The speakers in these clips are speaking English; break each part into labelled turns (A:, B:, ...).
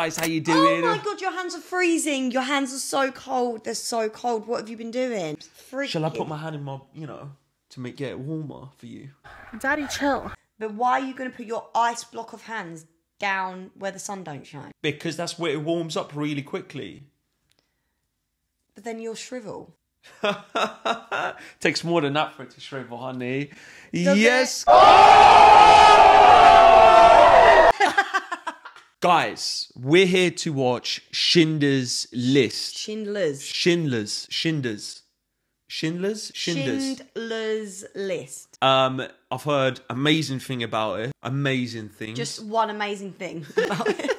A: guys, how you
B: oh
A: doing?
B: Oh my god, your hands are freezing. Your hands are so cold. They're so cold. What have you been doing? Freaking.
A: Shall I put my hand in my, you know, to make it warmer for you?
C: Daddy, chill.
B: But why are you going to put your ice block of hands down where the sun don't shine?
A: Because that's where it warms up really quickly.
B: But then you'll shrivel.
A: Takes more than that for it to shrivel, honey.
B: Does
A: yes. Guys, we're here to watch Schindler's List.
B: Schindler's.
A: Schindler's. Schindler's. Schindler's? Schindler's.
B: Schindler's List.
A: Um, I've heard amazing thing about it. Amazing thing.
B: Just one amazing thing about it.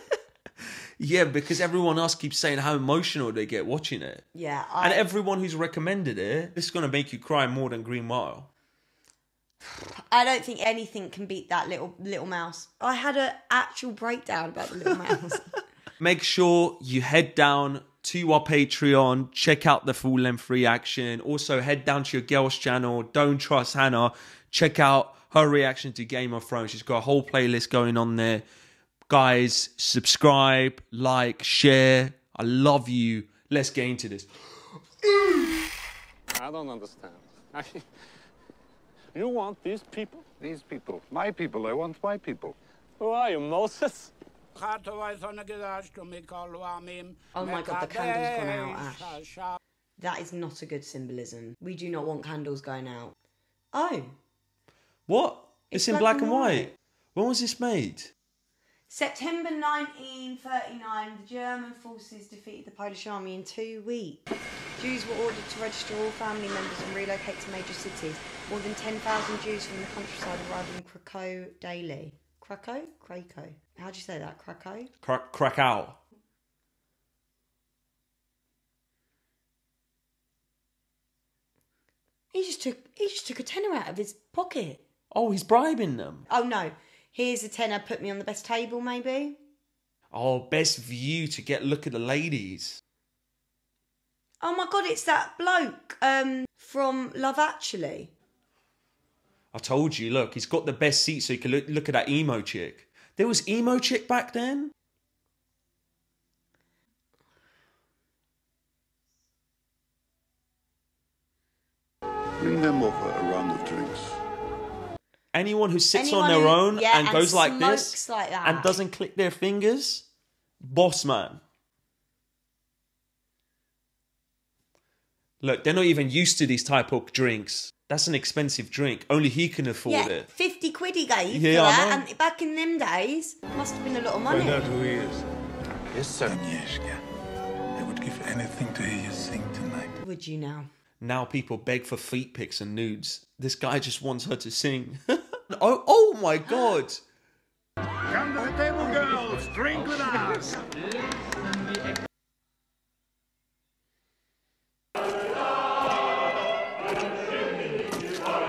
A: yeah, because everyone else keeps saying how emotional they get watching it.
B: Yeah, I,
A: And everyone who's recommended it, this is gonna make you cry more than Green Mile.
B: I don't think anything can beat that little little mouse. I had an actual breakdown about the little mouse.
A: Make sure you head down to our Patreon, check out the full length reaction. Also, head down to your girl's channel, Don't Trust Hannah. Check out her reaction to Game of Thrones. She's got a whole playlist going on there. Guys, subscribe, like, share. I love you. Let's get into this.
D: I don't understand. I, you want these people?
E: These people, my people, I want my people.
D: Who are you, Moses?
B: oh my god, the candle's gone out, Ash. That is not a good symbolism. We do not want candles going out. Oh,
A: What? It's,
B: It's
A: in black, and white. When was this made?
B: September 1939, the German forces defeated the Polish army in two weeks. Jews were ordered to register all family members and relocate to major cities. More than 10,000 Jews from the countryside arrived in Krakow daily. Krakow? Krakow. How do you say that? Krakow?
A: Cra- Krakow.
B: He just took he just took a tenner out of his pocket.
A: Oh, he's bribing them.
B: Oh no. Here's a tenner, put me on the best table, maybe.
A: Oh, best view to get look at the ladies.
B: Oh my god, it's that bloke um from Love Actually.
A: I told you, look, he's got the best seat so you can look, look at that emo chick. There was emo chick back then?
E: Bring them over
A: Anyone who sits
B: Anyone
A: on their
B: who-
A: own
B: yeah,
A: and
B: and
A: goes like this
B: like that.
A: and doesn't click their fingers, boss man. Look, they're not even used to these type of drinks. That's an expensive drink. Only he can afford
B: Yeah,
A: it.
B: 50 quid he gave
A: Yeah,
B: for that. And back in them days, must have been a lot of money.
D: who he is.
E: Yes, sir. Agnieszka, I would give anything to hear you sing tonight.
B: Would you now?
A: Now people beg for feet pics and nudes. This guy just wants her to sing. oh, oh my god!
E: Come to the table, girls. Drink with us.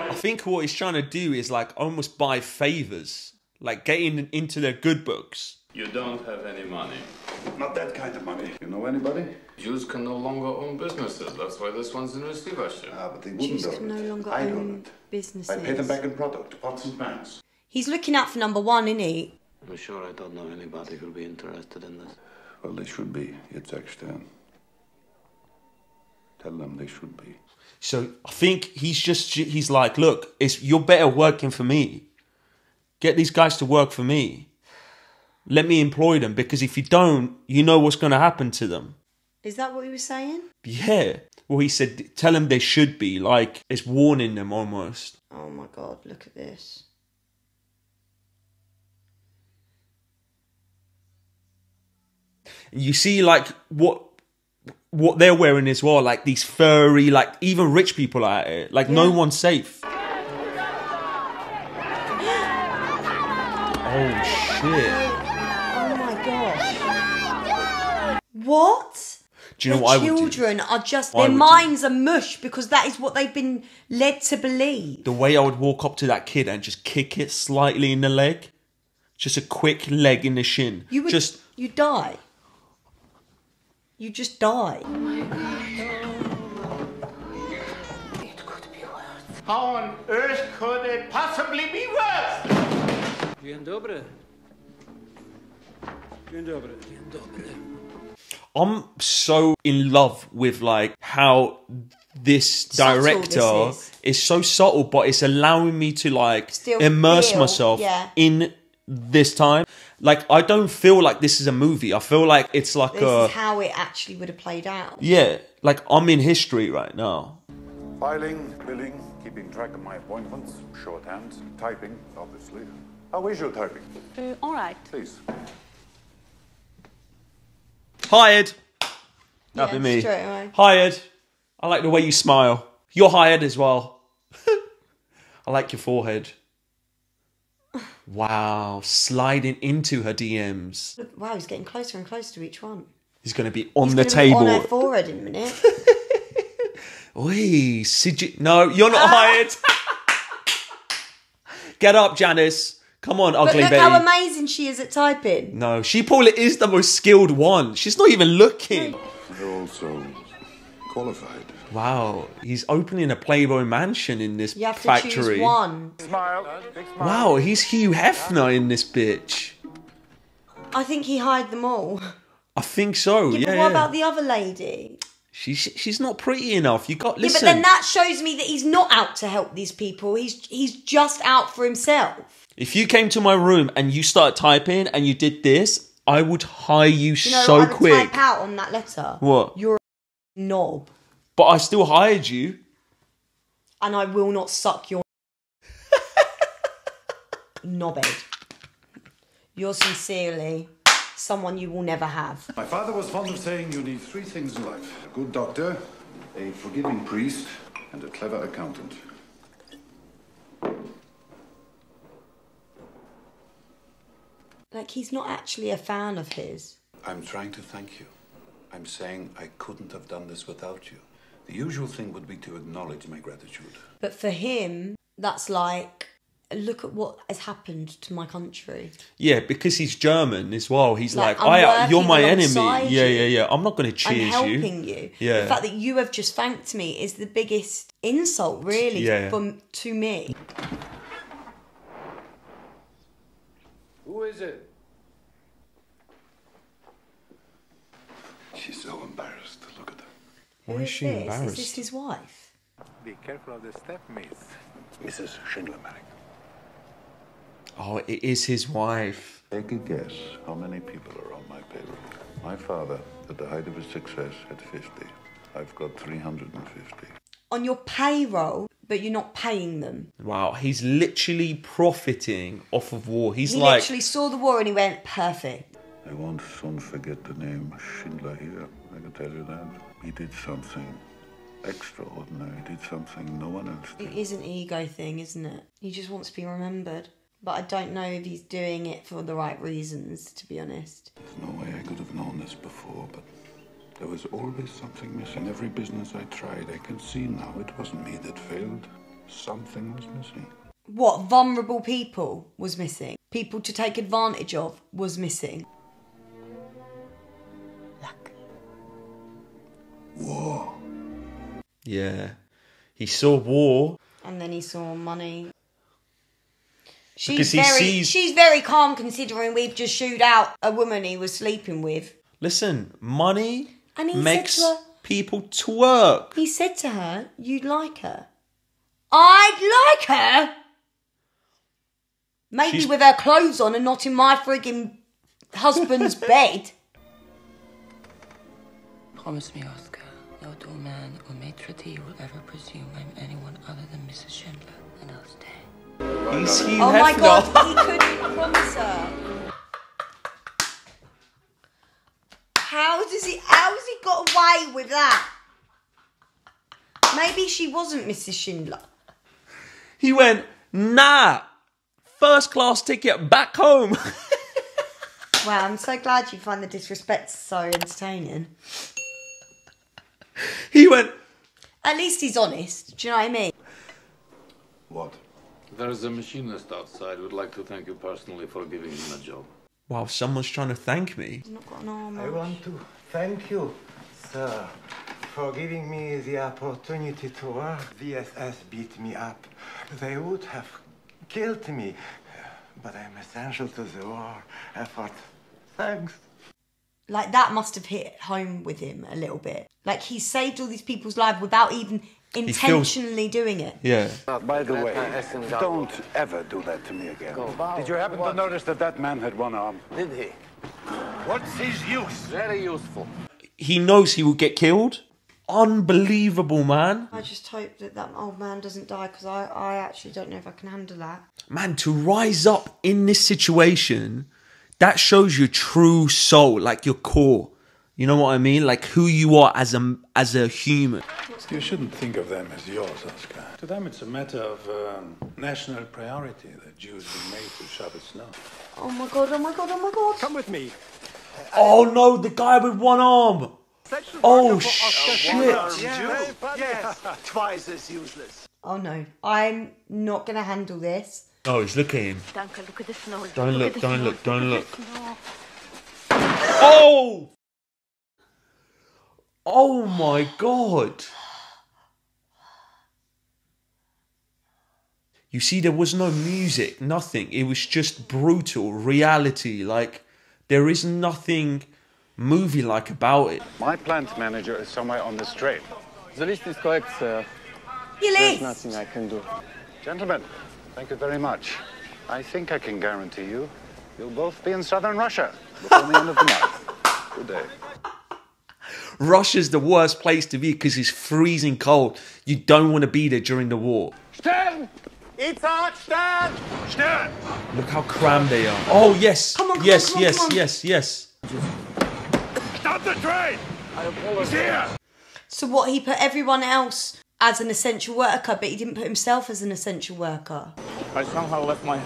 A: I think what he's trying to do is like almost buy favors, like getting into their good books.
F: You don't have any money.
E: Not that kind of money. You know anybody?
F: Jews can no longer own businesses. That's why this one's in receivership.
E: Ah, but they wouldn't
B: Jews
E: own
B: can no
E: it.
B: longer
E: I
B: own
E: own it.
B: businesses.
E: I pay them back in product to pots and pans.
B: He's looking out for number one, isn't he?
F: I'm sure I don't know anybody who'll be interested in this.
E: Well, they should be. It's Ekstein. Tell them they should be.
A: So I think he's just he's like, look, it's you're better working for me. Get these guys to work for me. Let me employ them because if you don't, you know what's going to happen to them.
B: Is that what he was saying?
A: Yeah. Well, he said, tell them they should be like it's warning them almost.
B: Oh my god, look at this.
A: you see like what what they're wearing as well, like these furry, like even rich people are at it. Like no
B: Yeah.
A: one's safe. oh shit!
B: Oh my gosh. What?
A: Do you know
B: the
A: what I would do?
B: children are just
A: I
B: their
A: would do-
B: minds are mush because that is what they've been led to believe.
A: The way I would walk up to that kid and just kick it slightly in the leg, just a quick leg in the shin.
B: You would
A: just
B: you die. You just die.
G: How on earth could it possibly be worse?
H: Dzień dobry.
A: I'm so in love with like how this director
B: this is.
A: is. so subtle, but it's allowing me to like
B: Still
A: immerse
B: feel,
A: myself
B: yeah.
A: in this time. Like I don't feel like this is a movie. I feel like it's like
B: This
A: a
B: is how it actually would have played out.
A: yeah, like I'm in history right now.
C: Filing, billing, keeping track of my appointments, shorthand, typing, obviously. How is your typing?
H: Uh, all right.
C: Please.
A: Hired. That'd
B: Yeah,
A: be me.
B: straight away.
A: Hired. I like the way you smile. You're hired as well. I like your forehead. Wow, sliding into her DMs.
B: Wow, he's getting closer and closer to each one.
A: He's going to be on
B: He's
A: the
B: gonna be
A: table.
B: on her forehead in a minute.
A: Oi, Siji- No, you're not hired. Get up, Janice. Come on,
B: but
A: ugly
B: look
A: baby.
B: how amazing she is at typing.
A: no, she probably is the most skilled one. She's not even looking.
C: You're also qualified.
A: Wow, he's opening a Playboy mansion in this
B: You have to
A: factory.
B: choose one.
C: Smile. Smile.
A: Wow, he's Hugh Hefner in this bitch.
B: I think he hired them all.
A: I think so.
B: Yeah,
A: Yeah,
B: but
A: yeah.
B: what about the other lady?
A: She's she's not pretty enough. You got
B: Yeah,
A: listen.
B: but then that shows me that he's not out to help these people. He's he's just out for himself.
A: If you came to my room and you start typing and you did this, I would hire you,
B: You know
A: so
B: I would
A: quick.
B: type out on that letter?
A: What?
B: You're a knob,
A: But I still hired you.
B: and I will not suck your knobhead. You're sincerely someone you will never have.
C: My father was fond of saying you need three things in life a good doctor, a forgiving priest, and a clever accountant.
B: Like he's not actually a fan of his.
C: I'm trying to thank you. I'm saying I couldn't have done this without you. The usual thing would be to acknowledge my gratitude.
B: But for him, that's like, look at what has happened to my country.
A: Yeah, because he's German as well. He's
B: Like,
A: like,
B: I'm
A: you're my enemy.
B: alongside
A: Yeah, yeah, yeah. I'm not going to
B: I'm helping
A: you.
B: you.
A: Yeah.
B: The fact that you have just thanked me is the biggest insult, really,
A: Yeah.
B: from to me.
C: Who is it? She's so embarrassed. to Look at her.
A: Why is she
B: this?
A: embarrassed?
B: Is this his wife?
E: Be careful of the step, miss.
C: Mrs. Schindler, Merrick.
A: Oh, it is his wife.
C: Take a guess how many people are on my payroll. My father, at the height of his success, had 50. I've got 350.
B: On your payroll, but you're not paying them.
A: Wow, he's literally profiting off of war. He's
B: He
A: like,
B: literally saw the war and he went, perfect.
C: I won't soon forget the name Schindler here. I can tell you that. He did something extraordinary. He did something no one else
B: It
C: did.
B: is an ego thing, isn't it? He just wants to be remembered. But I don't know if he's doing it for the right reasons, to be honest.
C: There's no way I could have known this before, but there was always something missing. Every business I tried, I can see now it wasn't me that failed. Something was missing.
B: What vulnerable people was missing? People to take advantage of was missing.
C: War.
A: yeah. He saw war.
B: And then he saw money. She's
A: Because he
B: very,
A: sees-
B: she's very calm considering we've just shooed out a woman he was sleeping with.
A: Listen, money
B: And he said
A: makes
B: to her-
A: people twerk.
B: He said to her, "You'd like her." I'd like her. Maybe
A: She's-
B: with her clothes on and not in my frigging husband's bed.
I: Promise me, Oscar, no dual man or maitre d' will ever presume I'm anyone other than Mrs. Schindler, and I'll stay.
A: He's Hugh
B: Oh my god, he couldn't promise her. How does he? How has he got away with that? Maybe she wasn't Mrs. Schindler.
A: He went, nah, first class ticket back home.
B: Wow, I'm so glad you find the disrespect so entertaining.
A: he went,
B: At least he's honest. Do you know what I mean?
C: What?
F: There's a machinist outside who would like to thank you personally for giving him a job.
A: wow, someone's trying to thank me.
B: He's not got.
J: I want to thank you, sir, for giving me the opportunity to work. VSS beat me up. They would have killed me, but I'm essential to the war effort. Thanks.
B: Like that must have hit home with him a little bit. Like he saved all these people's lives without even
A: feels-
B: intentionally doing it.
A: Yeah.
C: Uh, by the way, don't ever do that to me again. Did you happen to notice that that man had one arm?
J: Did he?
C: What's his use?
F: Very useful.
A: He knows he will get killed. Unbelievable, man.
B: I just hope that that old man doesn't die because I, I actually don't know if I can handle that.
A: Man, to rise up in this situation, that shows your true soul, like your core. You know what I mean? Like who you are as a as a human.
C: You shouldn't think of them as yours, Oscar. To them, it's a matter of um, national priority that Jews be made to Shabbos snow.
B: Oh my god! Oh my god! Oh my god!
J: Come with me.
A: Oh no, the guy with one arm. Oh shit.
J: Yes, yes. Twice as useless.
B: Oh no! I'm not gonna handle this.
A: Oh, he's looking. at him.
I: Danke, look at the snow.
A: Don't look,
I: at the
A: don't
I: snow.
A: look, don't
I: at
A: look. Oh! Oh my god. You see, there was no music, nothing. It was just brutal reality. Like, there is nothing movie like about it.
C: My plant manager is somewhere on this train.
H: The list is correct, sir.
B: You
H: There's nothing I can do.
C: Gentlemen, thank you very much. I think I can guarantee you you'll both be in southern Russia before the end of the month. Good day.
A: Russia's the worst place to be because it's freezing cold. You don't want to be there during the war.
J: Stern! Itzhak, Stern! Stern!
A: Look how crammed they are. Oh, yes.
B: Come on, come
A: yes,
B: on, come on,
A: yes,
B: on.
A: yes, yes.
C: Stop the train! He's here!
B: So what? He put everyone else as an essential worker, but he didn't put himself as an essential worker.
D: I somehow left my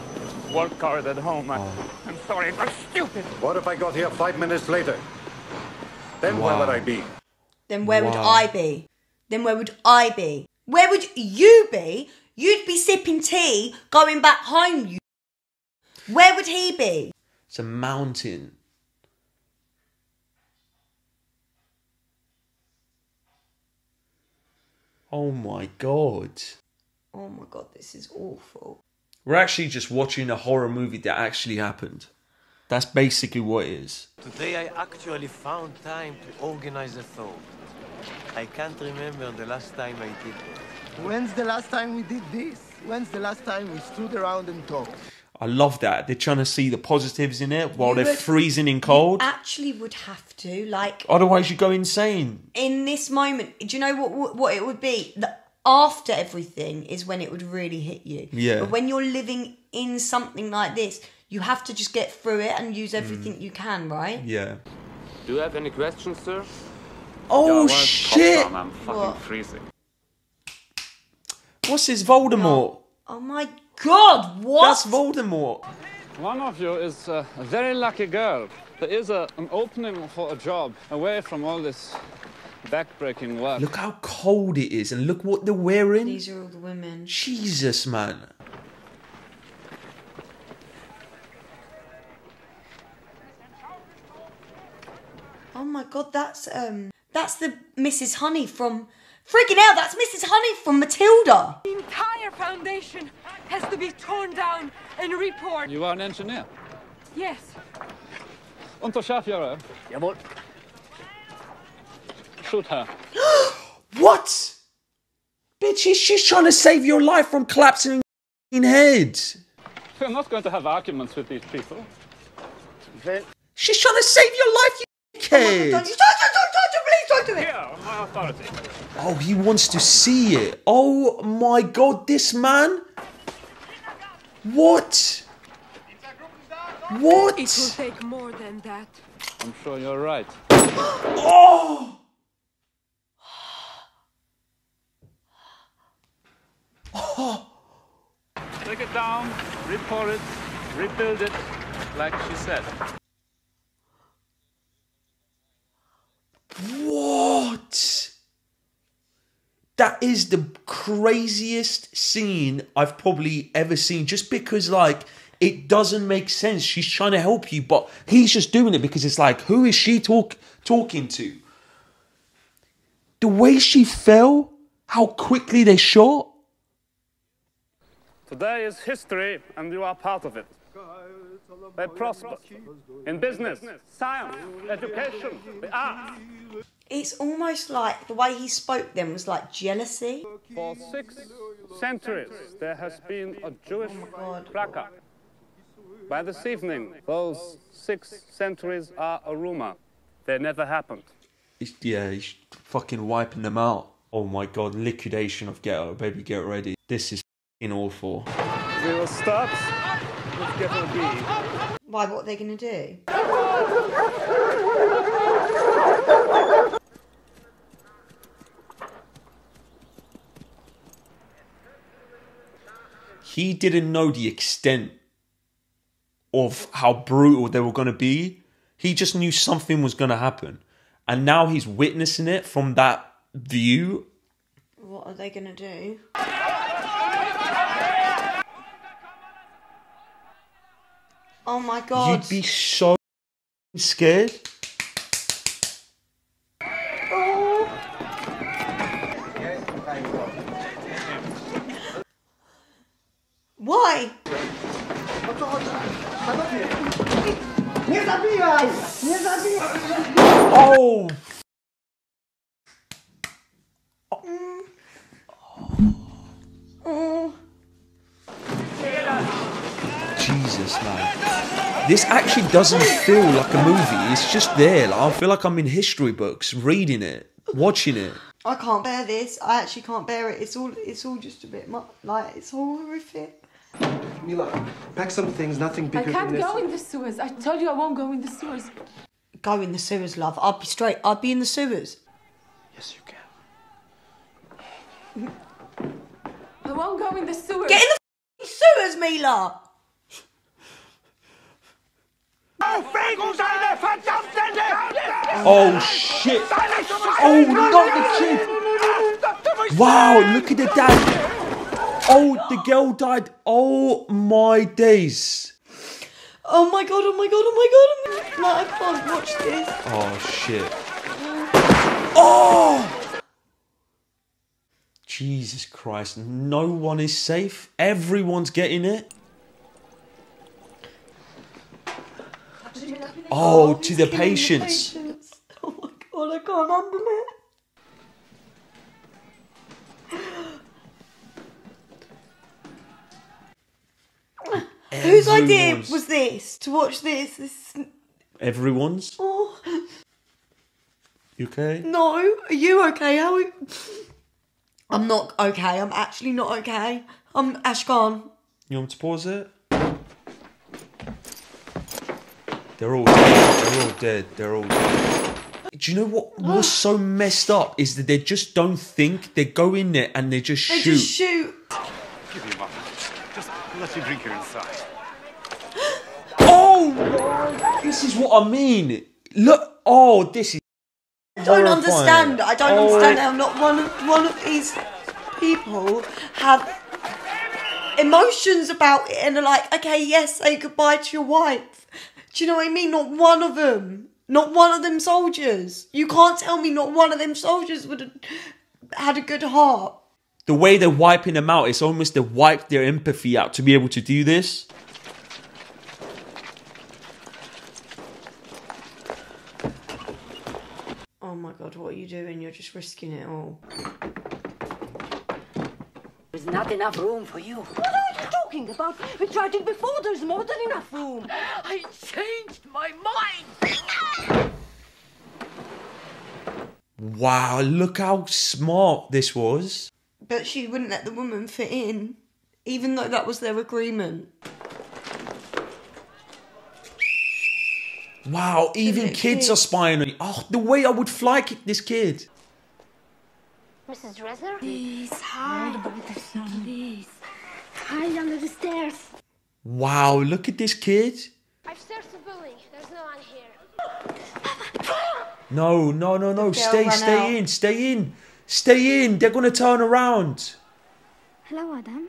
D: work card at home. I,
A: Oh.
D: I'm sorry, I'm stupid.
C: What if I got here five minutes later? Then where would I be?
B: Then where would I be? Then where would I be? Where would you be? You'd be sipping tea, going back home. You. Where would he be?
A: It's a mountain. Oh my god.
B: Oh my god, this is awful.
A: We're actually just watching a horror movie that actually happened. That's basically what it is.
K: Today I actually found time to organize a thought. I can't remember the last time I did it.
L: When's the last time we did this? When's the last time we stood around and talked?
A: I love that. They're trying to see the positives in it while
B: You
A: they're
B: would-
A: freezing in cold.
B: Actually, would have to like
A: Otherwise, you go insane.
B: in this moment. Do you know what what, what it would be? The, after everything is when it would really hit you.
A: Yeah.
B: But when you're living in something like this, you have to just get through it and use everything
A: Mm.
B: you can, right?
A: Yeah.
H: Do you have any questions, sir?
A: Oh shit!
H: I'm fucking
B: What?
H: freezing.
A: What's this Voldemort?
B: Oh my god! What?
A: That's Voldemort.
D: One of you is uh, a very lucky girl. There is a, an opening for a job away from all this backbreaking work.
A: Look how cold it is, and look what they're wearing.
B: These are all the women.
A: Jesus, man.
B: Oh my god, that's um, that's the Mrs. Honey from. Freaking out, that's Mrs. Honey from Matilda.
M: The entire foundation has to be torn down and report.
D: You are an engineer.
M: Yes.
D: Unterscharführer. Eh?
H: Jawohl.
D: Shoot her.
A: What? Bitch, she's, she's trying to save your life from collapsing in head.
D: We're not going to have arguments with these people.
A: She's trying to save your life, you
B: Don't,
A: kid.
B: don't, don't, don't, don't, please don't do it.
D: Here, my authority.
A: Oh, he wants to see it. Oh my god, this man. What?
M: It will take more than that.
D: I'm sure you're right.
A: Oh!
D: Take it down, repour it, rebuild it, like she said.
A: What? That is the craziest scene I've probably ever seen. Just because, like, it doesn't make sense. She's trying to help you, but he's just doing it because it's like, who is she talk talking to? The way she fell, how quickly they shot.
D: Today is history, and you are part of it. they prosper. In business, science, education, the arts.
B: It's almost like the way he spoke then was like jealousy.
D: For six centuries, there has been a Jewish Krakow. By this evening, those six centuries are a rumor. They never happened.
A: He's, yeah, he's fucking wiping them out. Oh my god, liquidation of Ghetto. Baby, get ready. This is fucking awful.
D: Zero stops. Let's get a B.
B: Why? What are they going to do?
A: He didn't know the extent of how brutal they were going to be. He just knew something was going to happen. And now he's witnessing it from that view.
B: What are they going to do? Oh my god.
A: You'd be so scared.
B: Why?
L: Nie zabijaj! Nie zabijaj!
A: Oh!
B: Oh.
A: Jesus, man. This actually doesn't feel like a movie. It's just there. Like, I feel like I'm in history books, reading it, watching it.
B: I can't bear this. I actually can't bear it. It's all. It's all just a bit like it's all horrific.
N: Mila, pack some things, nothing bigger I
M: can't
N: than this.
M: go in the sewers. I told you I won't go in the sewers.
B: Go in the sewers, love. I'd be straight. I'd be in the sewers.
N: Yes, you can.
M: I won't go in the sewers.
B: Get in the sewers, Mila.
A: Oh, oh shit! Oh, not the kid! Wow, look at the dad. Oh, the girl died. Oh my days.
B: Oh my god! Oh my god! Oh my god! Oh. No, I can't watch this.
A: Oh shit. Oh. oh! Jesus Christ, no one is safe. Everyone's getting it. Oh, to the patients.
B: Oh my god! I can't handle it. Whose idea
A: Everyone's-
B: was this? To watch this? This.
A: Everyone's?
B: Oh
A: You okay?
B: no! Are you okay? How? Are you... I'm not okay. I'm actually not okay. I'm Ashkan.
A: You want me to pause it? They're all dead. They're all dead. They're all dead. Do you know what was so messed up is that they just don't think. They go in there and they just shoot
B: They
A: shoot.
B: just shoot.
O: Give me a moment. Just let you drink your inside.
A: Oh! This is what I mean. Look. Oh, this is.
B: I don't
A: horrifying.
B: understand. I don't
A: Oh,
B: understand how not one of one of these people have emotions about it and are like, okay, yes, say goodbye to your wife. Do you know what I mean? Not one of them. Not one of them soldiers. You can't tell me not one of them soldiers would have had a good heart.
A: The way they're wiping them out, it's almost they wipe their empathy out to be able to do this.
B: Oh my god, what are you doing? You're just risking it all.
P: There's not enough room for you. What are you talking about? We tried it before. There's more than enough room. I changed my mind.
A: Wow, look how smart this was.
B: But she wouldn't let the woman fit in, even though that was their agreement.
A: Wow, even
B: Look at
A: kids are spying on you. Oh, the way I would fly kick this kid.
Q: Mrs. Dresner?
R: Please, hi. What about the son? Please. Hide under the stairs.
A: Wow, look at this kid.
Q: Upstairs to bullying. There's no one here.
A: No, no, no, no. Stay, stay
Q: out.
A: in, stay in. Stay in. They're going to turn around.
Q: Hello, Adam.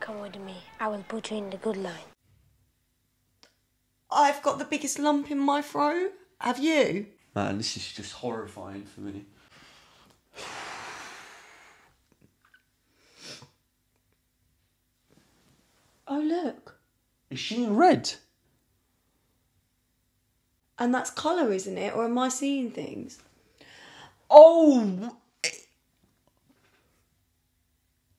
Q: Come with me. I will put you in the good line.
B: I've got the biggest lump in my throat. Have you?
A: Man, this is just horrifying for me.
B: Oh, look.
A: Is she in red?
B: And that's colour, isn't it? Or am I seeing things?
A: Oh,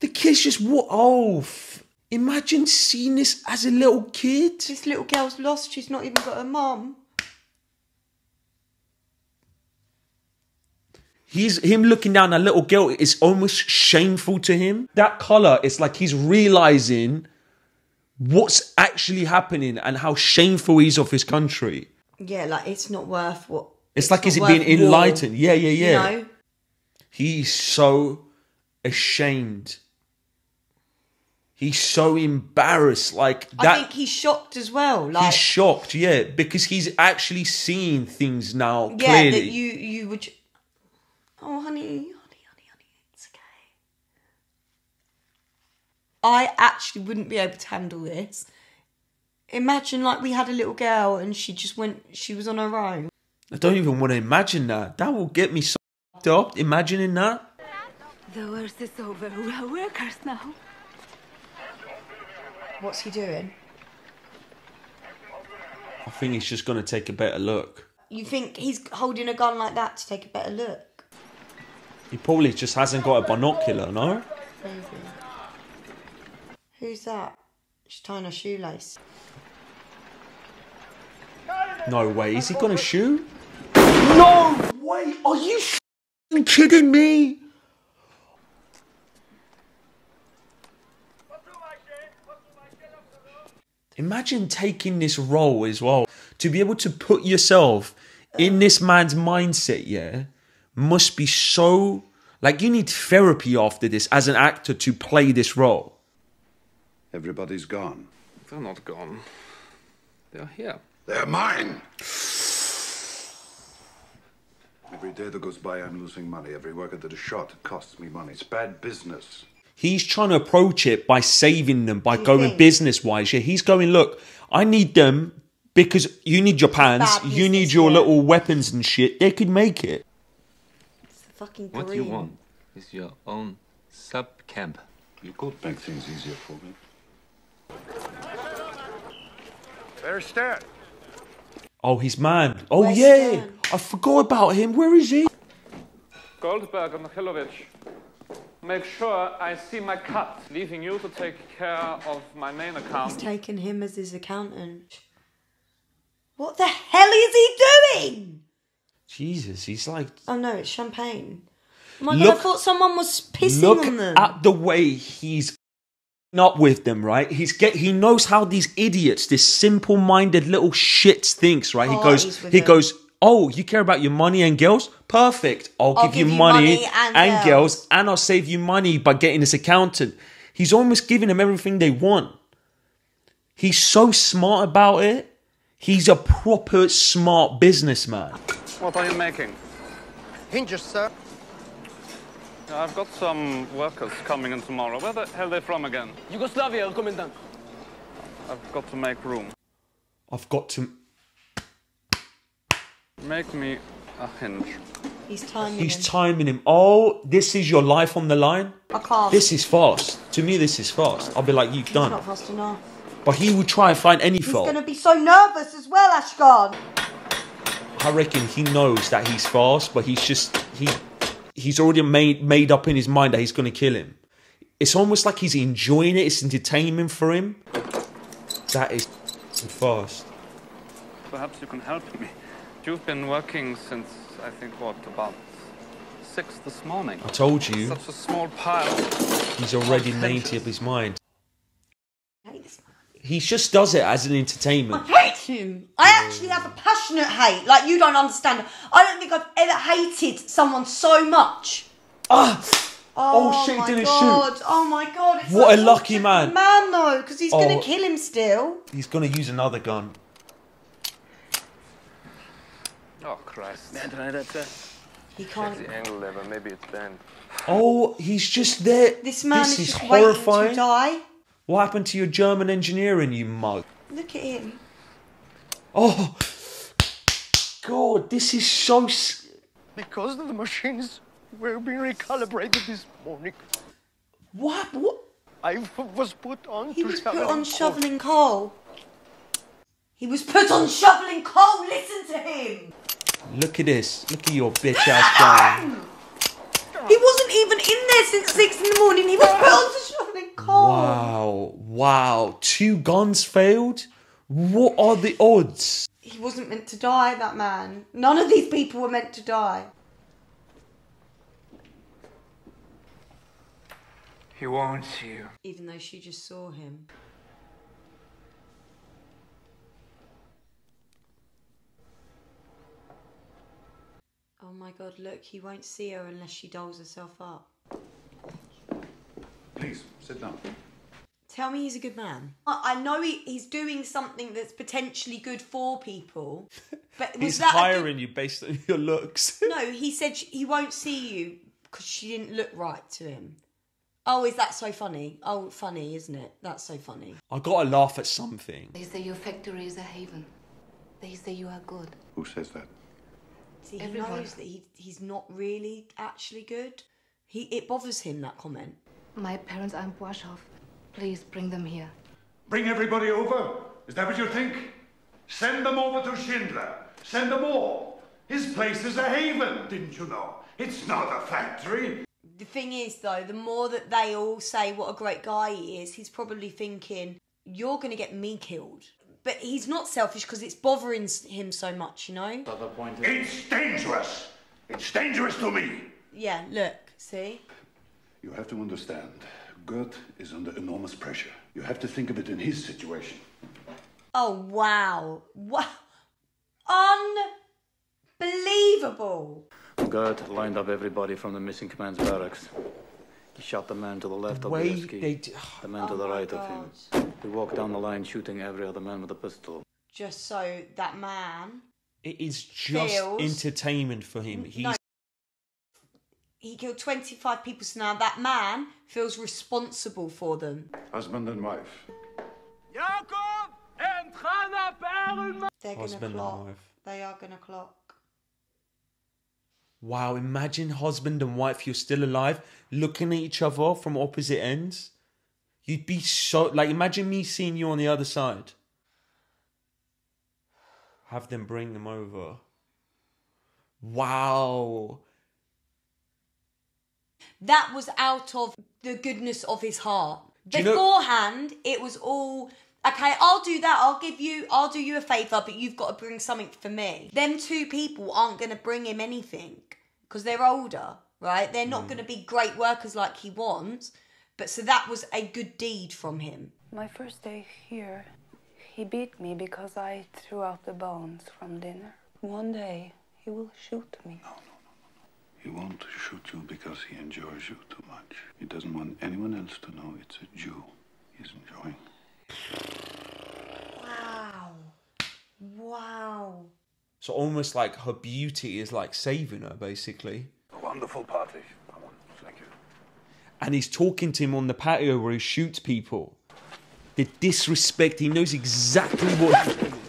A: the kid's just what? off. imagine seeing this as a little kid.
B: This little girl's lost. She's not even got her mum.
A: He's him looking down at a little girl is almost shameful to him. That color is like he's realizing what's actually happening and how shameful he is of his country.
B: Yeah, like it's not worth what.
A: It's, like is it being
B: worth war,
A: enlightened? Yeah, yeah, yeah.
B: You know?
A: He's so ashamed. He's so embarrassed. Like that, I
B: think he's shocked as well. Like
A: he's shocked, yeah, because he's actually seeing things now
B: yeah,
A: clearly.
B: that you you would. Oh, honey, honey, honey, honey, it's okay. I actually wouldn't be able to handle this. Imagine like we had a little girl and she just went. She was on her own.
A: I don't even want to imagine that. That will get me so f***ed up. Imagining that.
M: The worst is over. We are workers now.
B: What's he doing?
A: I think he's just going to take a better look.
B: You think he's holding a gun like that to take a better look?
A: He probably just hasn't got a binocular, no?
B: Maybe. Who's that? She's tying a shoelace.
A: No way. Is he going to shoot? No way. Are you f***ing kidding me? Imagine taking this role as well. To be able to put yourself in this man's mindset, yeah, must be so. Like, you need therapy after this as an actor to play this role.
C: Everybody's gone.
H: They're not gone. They're here.
C: They're mine! Every day that goes by, I'm losing money. Every worker that is shot, costs me money. It's bad business.
A: He's trying to approach it by saving them, by going
C: think?
A: business wise. Yeah, he's going, look, I need them because you need your
B: pants,
A: you need your
B: yeah.
A: little weapons and shit. They could make it.
B: Fucking
H: What you want is your own sub camp.
C: You could make things easier for me.
E: There's Stan.
A: Oh, he's man. Oh,
B: Where's
A: yeah.
B: Stan?
A: I forgot about him. Where is he?
D: Goldberg and Mikhailovich, make sure I see my cut, leaving you to take care of my main account.
B: He's
D: account.
B: taken him as his accountant. What the hell is he doing?
A: Jesus, he's like.
B: Oh no, it's champagne. Oh my god, I thought someone was pissing
A: Look
B: on them.
A: at the way he's up with them, right? He's get he knows how these idiots, this simple-minded little shits thinks, right? He
B: Oh,
A: goes
B: he's with
A: he
B: them.
A: goes, "Oh, you care about your money and girls? Perfect. I'll,
B: I'll
A: give, you
B: give you
A: money,
B: money and
A: and
B: girls."
A: girls and I'll save you money by getting this accountant." He's almost giving them everything they want. He's so smart about it. He's a proper smart businessman.
D: What are you making?
L: Hinges, sir.
D: I've got some workers coming in tomorrow. Where the hell are they from again?
K: Yugoslavia, Commandant.
D: I've got to make room.
A: I've got to
D: Make me a hinge.
B: He's timing
A: He's
B: him.
A: timing him. Oh, this is your life on the line.
B: I can't.
A: This is fast. To me, this is fast. I'll be like, you've
B: He's
A: done.
B: not fast enough.
A: But he will try and find any
B: He's
A: fault.
B: going to be so nervous as well, Ashkan.
A: I reckon he knows that he's fast, but he's just he he's already made made up in his mind that he's going to kill him. It's almost like he's enjoying it. It's entertainment for him. That is fast.
D: Perhaps you can help me. You've been working since, I think, what, about six this morning?
A: I told you.
D: Such a small pile.
A: He's already made up his mind. He just does it as an entertainment.
B: I hate him. I actually have a passionate hate. Like, you don't understand. I don't think I've ever hated someone so much.
A: Ah!
B: Oh,
A: Oh, shit, he didn't
B: god.
A: shoot.
B: Oh my god. It's
A: What
B: like
A: a lucky man.
B: man, though, because he's going
A: Oh.
B: to kill him still.
A: He's going to use another gun.
D: Oh, Christ.
B: He can't.
H: the angle there, but maybe it's bent.
A: Oh, he's just there.
B: This man
A: this
B: is
A: is
B: just waiting to die.
A: What happened to your German engineering, you mug?
B: Look at him.
A: Oh, God, this is so. s-
L: Because the machines were being recalibrated this morning.
A: What? What?
L: I w- was put on
B: He
L: to
B: was put
L: shovel
B: on
L: coal.
B: shoveling coal. He was put on shoveling coal. Listen to him.
A: Look at this. Look at your bitch ass guy.
B: He wasn't even in there since six in the morning. He was put on shoveling coal.
A: Wow. Wow. Two guns failed? What are the odds?
B: He wasn't meant to die, that man. None of these people were meant to die.
E: He wants you.
B: Even though she just saw him. My god, look, he won't see her unless she dolls herself up.
C: Please, sit down.
B: Tell me he's a good man. I I know he, he's doing something that's potentially good for people, but was
A: He's
B: that a good-
A: hiring you based on your looks.
B: No, he said sh- he won't see you because she didn't look right to him. Oh, is that so funny? Oh, funny, isn't it? That's so funny.
A: I gotta laugh at something.
I: They say your factory is a haven. They say you are good.
C: Who says that?
B: See, he
I: Everyone.
B: knows that he, he's not really actually good. He it bothers him that comment.
I: My parents are in Warsaw. Please bring them here.
C: Bring everybody over? Is that what you think? Send them over to Schindler. Send them all. His place is a haven, didn't you know? It's not a factory.
B: The thing is, though, the more that they all say what a great guy he is, he's probably thinking, "You're going to get me killed." But he's not selfish because it's bothering him so much, you know.
F: Other point
C: It's dangerous. It's dangerous to me.
B: Yeah, look, see.
C: You have to understand, Goeth is under enormous pressure. You have to think of it in his situation.
B: Oh wow, wow, unbelievable.
F: Goeth lined up everybody from the missing command's barracks. He shot the man to the left
A: The
F: of
A: way
F: Biersky,
A: they d-
F: the man to
B: Oh
F: the
B: my
F: right of him. He walked down the line shooting every other man with a pistol.
B: Just so that man,
A: It is just
B: Feels-
A: entertainment for him. He's
B: no, he killed twenty-five people. So now that man feels responsible for them.
C: Husband and wife.
G: Jacob and Hannah
B: They're gonna
A: Husband and wife.
B: They are gonna clock.
A: Wow. Imagine husband and wife. You're still alive, looking at each other from opposite ends. You'd be so like. Imagine me seeing you on the other side. Have them bring them over. Wow.
B: That was out of the goodness of his heart.
A: Do you know-
B: Beforehand, it was all okay. I'll do that. I'll give you. I'll do you a favor, but you've got to bring something for me. Them two people aren't going to bring him anything because they're older, right? They're not mm. going to be great workers like he wants. But so that was a good deed from him.
S: My first day here, he beat me because I threw out the bones from dinner. One day, he will shoot me. No, no, no, no.
C: He won't shoot you because he enjoys you too much. He doesn't want anyone else to know it's a Jew he's enjoying.
B: Wow. Wow.
A: So almost like her beauty is like saving her, basically.
C: A wonderful party. Come on, thank you.
A: and he's talking to him on the patio where he shoots people. The disrespect, he knows exactly what.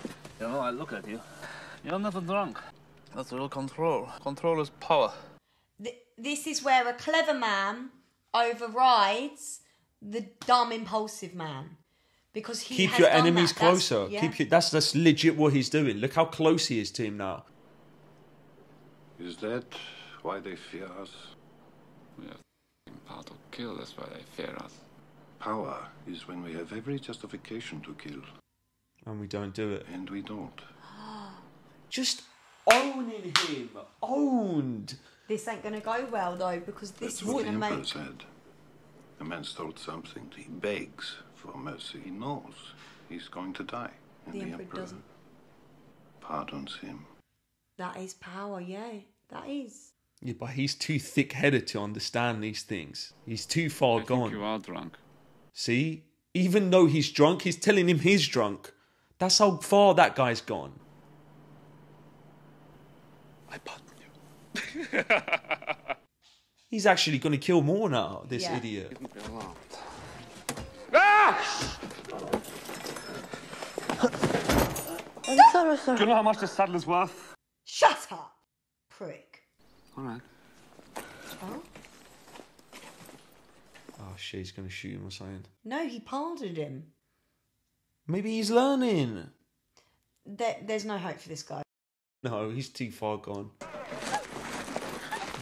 H: You know, I look at you. You're never drunk. That's real control. Control is power.
B: Th- this is where a clever man overrides the dumb, impulsive man. Because he
A: Keep
B: has
A: your
B: done
A: enemies
B: that. That's-
A: closer.
B: yeah.
A: Keep your, that's that's legit what he's doing. Look how close he is to him now.
C: Is that why they fear us?
H: We have power to kill, that's why they fear us.
C: Power is when we have every justification to kill,
A: And we don't do it.
C: and we don't.
A: Just owning him. Owned.
B: This ain't going to go well, though, because this
C: That's
B: is
C: what
B: going to
C: the Emperor
B: make.
C: said. A man stole something, he begs for mercy. He knows he's going to die. And
B: The
C: the,
B: Emperor
C: Emperor
B: doesn't.
C: pardons him.
B: That is power, yeah. That is.
A: Yeah, but he's too thick-headed to understand these things. He's too far gone.
H: you are drunk.
A: See, even though he's drunk, he's telling him he's drunk. That's how far that guy's gone.
H: I pardon you.
A: He's actually going to kill more now. This
B: Yeah.
A: idiot.
S: I'm sorry, sir.
O: Do you know how much the saddle is worth?
B: Shut up, prick.
H: All right.
B: Oh?
A: Oh shit, he's going to shoot him or something.
B: No, he pardoned him.
A: Maybe he's learning.
B: There, there's no hope for this guy.
A: No, he's too far gone.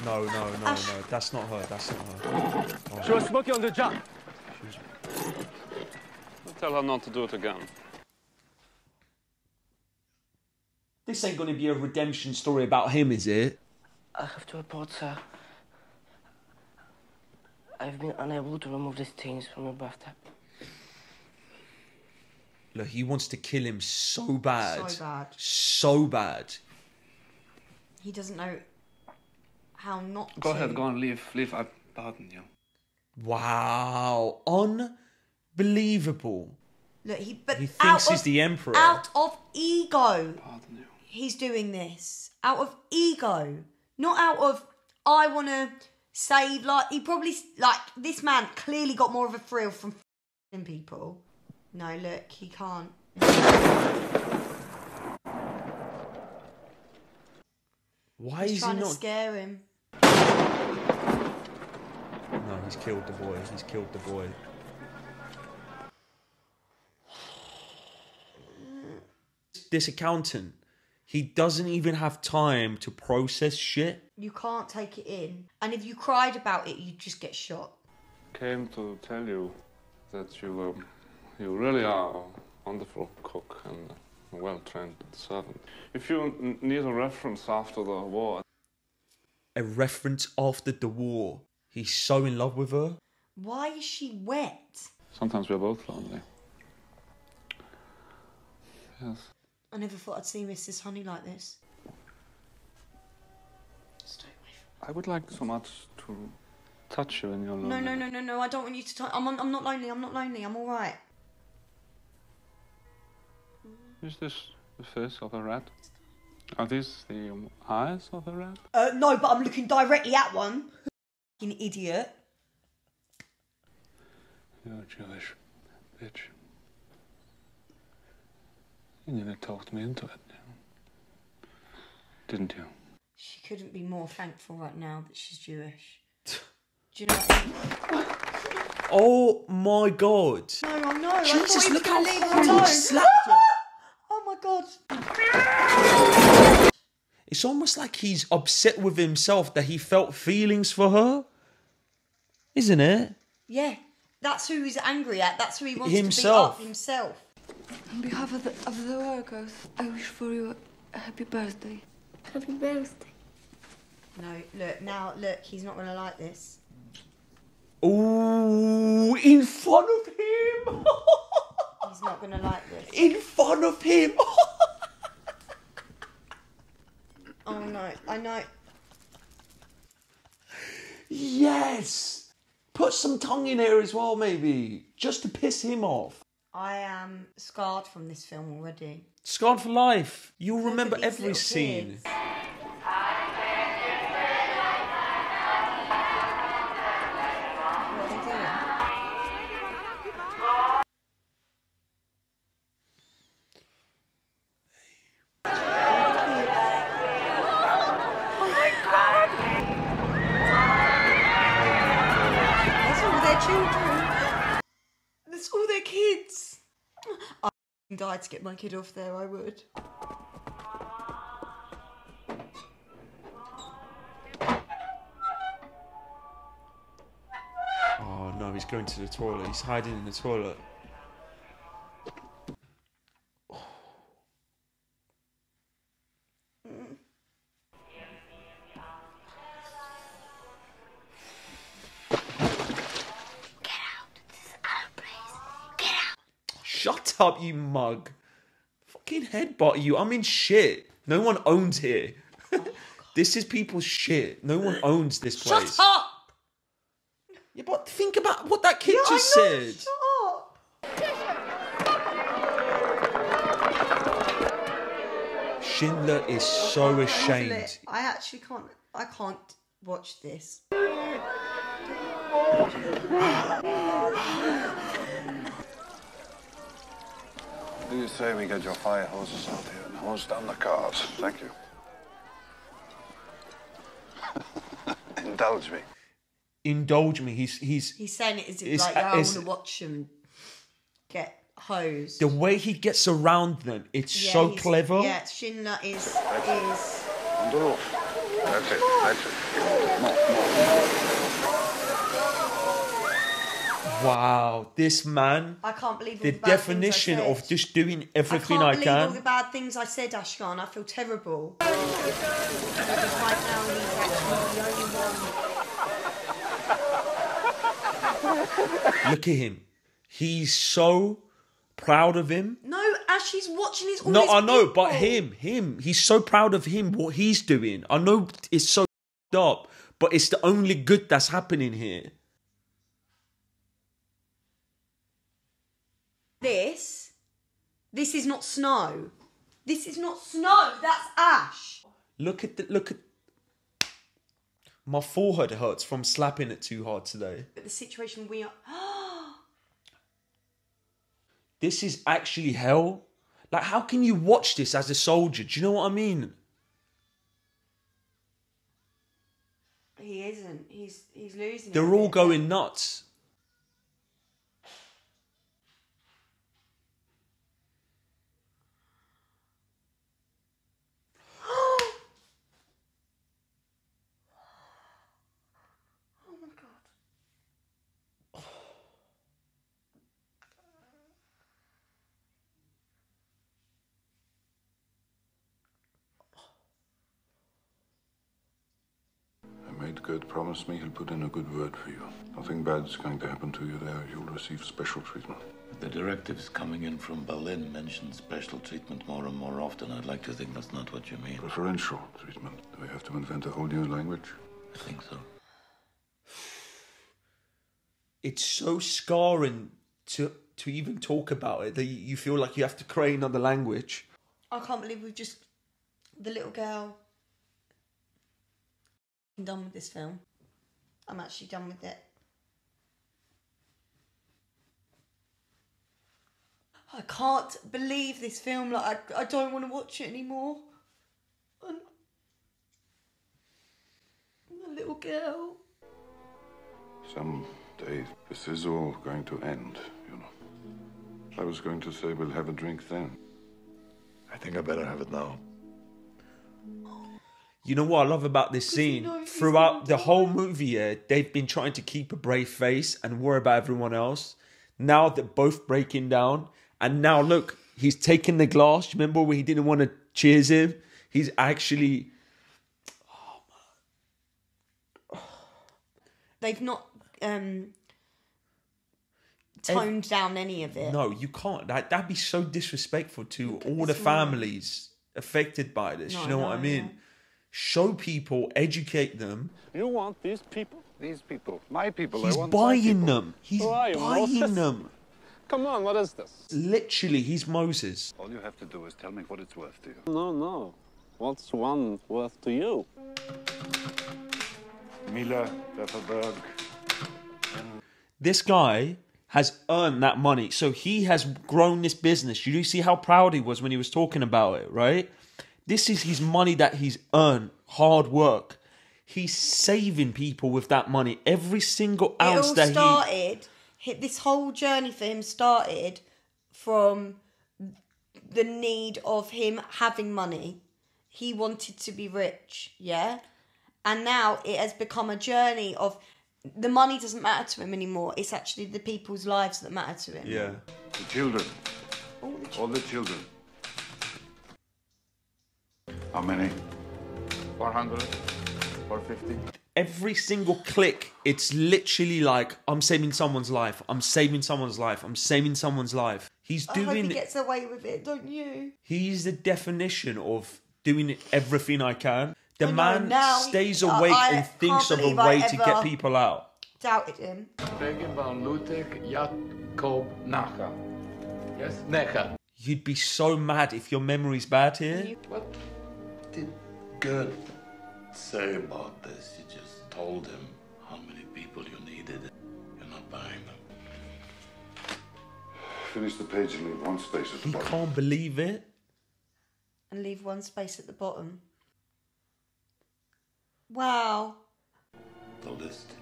A: No, no, no,
B: Ash.
A: no. That's not her. That's not her. Oh.
D: She was smoking on the job. Tell her not to do it again.
A: This ain't gonna be a redemption story about him, is it?
I: I have to report, sir. I've been unable to remove the stains from the bathtub.
A: Look, he wants to kill him so bad.
B: So bad.
A: So bad.
B: He doesn't know how not
H: Go
B: to.
H: ahead, go on, leave, leave. I pardon you.
A: Wow. Unbelievable.
B: Look, he but
A: He
B: out
A: thinks he's
B: of-
A: the emperor.
B: Out of ego, he's doing this. Out of ego, not out of I want to save. Like he probably like this man clearly got more of a thrill from f***ing people. No, look, he can't.
A: Why
B: he's
A: is he
B: trying to
A: not?
B: scare him.
A: No, he's killed the boy. He's killed the boy. This accountant, he doesn't even have time to process shit.
B: You can't take it in, and if you cried about it, you'd just get shot.
D: Came to tell you that you um, you really are a wonderful cook and a well-trained servant. If you need a reference after the war,
A: A reference after the war. He's so in love with her.
B: Why is she wet?
D: sometimes we're both lonely. Yes.
B: I never thought I'd see Mrs. Honey like this.
D: I would like so much to touch you in your
B: No, no, no, no, no. I don't want you to. T- I'm. I'm not lonely. I'm not lonely. I'm all right.
D: Is this the face of a rat? Are these the eyes of a rat?
B: Uh, no, but I'm looking directly at one. Fucking idiot.
D: You're a Jewish bitch. You nearly talked me into it, you know. didn't you?
B: She couldn't be more thankful right now that she's Jewish. Do you know? What I mean?
A: Oh my god.
B: No, I know. I
A: Jesus,
B: thought he was
A: look
B: gonna
A: how
B: leave her alone.
A: slapped her.
B: Oh my god.
A: It's almost like he's upset with himself that he felt feelings for her. Isn't it?
B: Yeah, that's who he's angry at. That's who he wants
A: Himself.
B: to beat up himself.
S: On behalf of the, of the workers, I wish for you a happy birthday.
Q: Happy birthday.
B: No, look now. Look, he's not gonna like this.
A: Ooh, in front of him.
B: He's not gonna like this.
A: In front of him.
B: Oh no, I know.
A: yes. Put some tongue in here as well, maybe, just to piss him off.
B: I am scarred from this film already.
A: Scarred for life. You'll remember every scene.
B: kids. What are they doing? That's all their children. That's all their kids. I died to get my kid off there, I would.
A: Oh no, he's going to the toilet. He's hiding in the toilet. Up, you mug. Fucking headbutt you. I'm in shit. No one owns here. Oh, this is people's shit. No one owns this place.
B: Shut up!
A: Yeah, but think about what that kid
B: Yeah, I
A: just
B: know,
A: said.
B: Shut up!
A: Schindler is so ashamed.
B: I actually can't. I can't watch this.
E: Do you say we get your fire hoses out here and hose down the cars? Thank you. Indulge me.
A: Indulge me. He's he's
B: He's saying it as if
A: It's-
B: like, yeah, I want to watch him get hose.
A: The way he gets around them, it's
B: Yeah,
A: so clever.
B: Yeah, Schindler is is.
C: On the roof. That's it. That's it. More, more.
A: Wow, this man.
B: I can't believe all
A: the
B: the bad things I
A: definition
B: said.
A: of just doing everything
B: I
A: I,
B: can't believe all the bad things I said, Ashkan. I feel terrible. Right now he's actually the only one.
A: Look at him. He's so proud of him.
B: No, Ash, he's watching his.
A: No,
B: his
A: I know, but him, him, he's so proud of him, what he's doing. I know it's so up, but it's the only good that's happening here.
B: This, this is not snow. This is not snow. That's ash.
A: Look at the look at. My forehead hurts from slapping it too hard today.
B: But the situation we are.
A: This is actually hell. Like, how can you watch this as a soldier? Do you know what I mean?
B: he isn't. He's he's losing.
A: They're all
B: bit.
A: going nuts.
B: Oh my god.
C: I made Goeth promise me he'll put in a good word for you. Nothing bad's going to happen to you there. You'll receive special treatment.
F: The directives coming in from Berlin mention special treatment more and more often. I'd like to think that's not what you mean.
C: Preferential treatment. Do we have to invent a whole new language?
F: I think so.
A: It's so scarring to to even talk about it that you- you feel like you have to create another language.
B: I can't believe we've just the little girl. I'm done with this film. I'm actually done with it. I can't believe this film. Like I, I don't want to watch it anymore. And the little girl.
C: Someday this is all going to end, you know. I was going to say we'll have a drink then.
E: I think I better have it now.
A: You know what I love about this scene? Throughout the whole movie, yeah, they've been trying to keep a brave face and worry about everyone else. Now they're both breaking down, and now look, he's taking the glass. Remember where he didn't want to cheers him? He's actually
B: They've not um, toned down any of it.
A: no, you can't. That that'd be so disrespectful to all the
B: man.
A: families affected by this.
D: No,
A: you know what I
D: no,
A: mean? Show people, educate them.
D: You want these people?
C: These people, my people.
A: He's buying them. He's
D: Who are you,
A: buying
D: Moses?
A: them.
D: Come on, what is this?
A: Literally, he's Moses.
C: All you have to do is tell me what it's worth to you.
D: No, no. What's one worth to you?
C: Mila, Pfefferberg.
A: This guy has earned that money. So he has grown this business. You do see how proud he was when he was talking about it, right? This is his money that he's earned, hard work. He's saving people with that money. Every single
B: it
A: ounce
B: all
A: that he
B: started. Hit this whole journey for him started from the need of him having money. He wanted to be rich, yeah, and now it has become a journey of the money doesn't matter to him anymore. It's actually the people's lives that matter to him.
A: Yeah.
C: The children. All the children. How many?
O: 400, 450.
A: every single click, it's literally like I'm saving someone's life. I'm saving someone's life. I'm saving someone's life. He's doing.
B: I hope
A: doing
B: he gets away with it, don't you?
A: He's the definition of doing everything I can. The
B: I know,
A: man
B: now
A: stays
B: I-
A: awake
B: I
A: and thinks of a way to get people out.
B: Doubted him.
F: Begin von Lutek Jakob Nacher. Yes, Necher.
A: You'd be so mad if your memory's bad here.
F: What did Goeth say about this? You just told him how many people you needed. You're not buying them.
C: Finish the page and leave one space at the
A: He
C: bottom.
A: can't believe it.
B: and leave one space at the bottom. Wow.
F: The list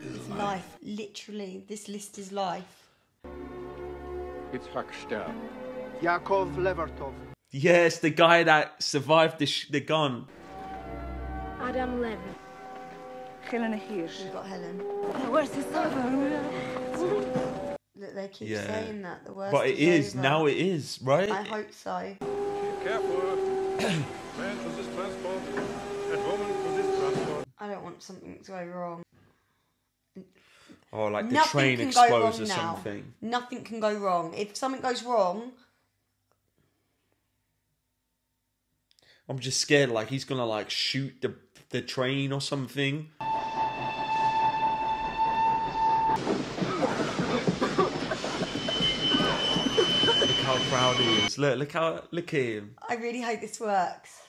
B: is life. Literally, this list is life.
L: It's Stern. Yakov Levertov.
A: Yes, the guy that survived the, sh- the gun.
Q: Adam Levin.
S: Helen Hirsch.
B: We've got Helen.
S: Where's the server?
B: Look, they keep
A: Yeah.
B: saying that. The worst
A: But it
B: is
A: is. Now it is, right?
B: I hope so.
O: Careful. Man for this transport. And woman for this transport.
B: I don't want something to go wrong.
A: Oh, like the
B: Nothing
A: train
B: can go
A: explodes
B: wrong
A: or
B: now.
A: something.
B: Nothing can go wrong. If something goes wrong,
A: I'm just scared like he's gonna like shoot the the train or something. Look how proud he is. Look, look how look at him.
B: I really hope this works.